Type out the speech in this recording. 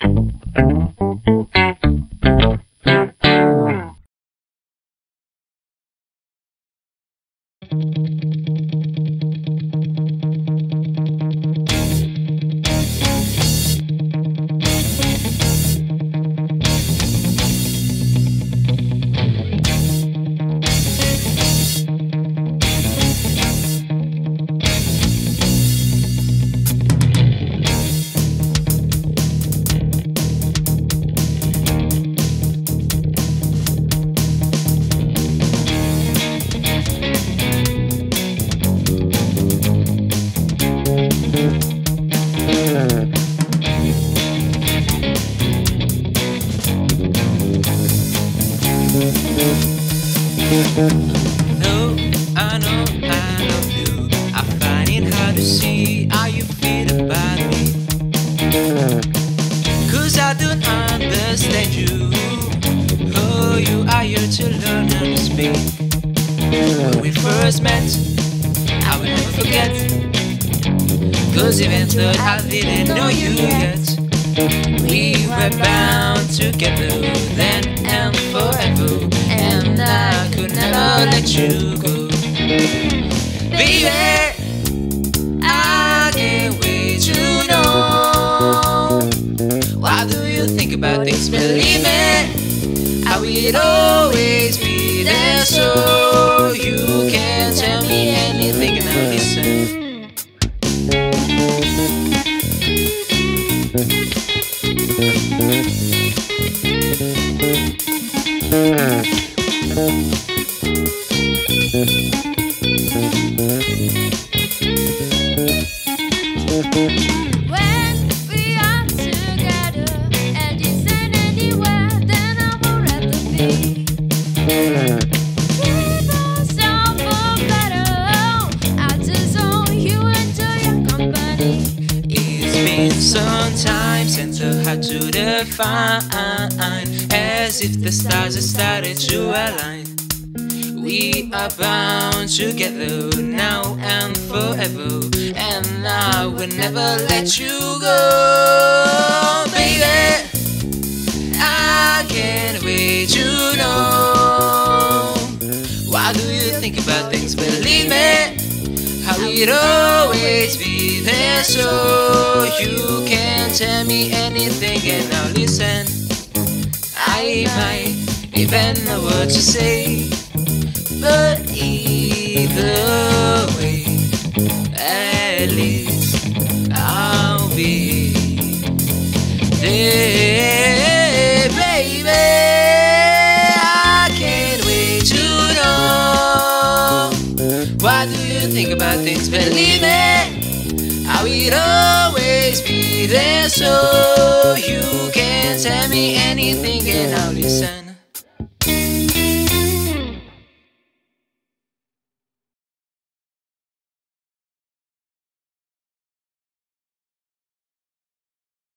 thank you No, I know I love you. I find it hard to see how you feel about me. Cause I don't understand you. Oh, you are here to learn and speak. When we first met, I will never forget. Cause even though I didn't know you yet, we were bound together then let you go. Baby, I can't wait to know. Why do you think about things? Believe me, I will always be there so you can tell me anything and I'll listen. When we had to define As if the stars started to align. We are bound together now and forever. And Will never let you go Baby, I can't wait to know Why do you think about things? Believe me I will always be there so you can tell me anything and I'll listen. I might even know what to say, baby. I can't wait to know. Why do you think about things? Believe me, I will always be there so you can tell me anything and I'll listen.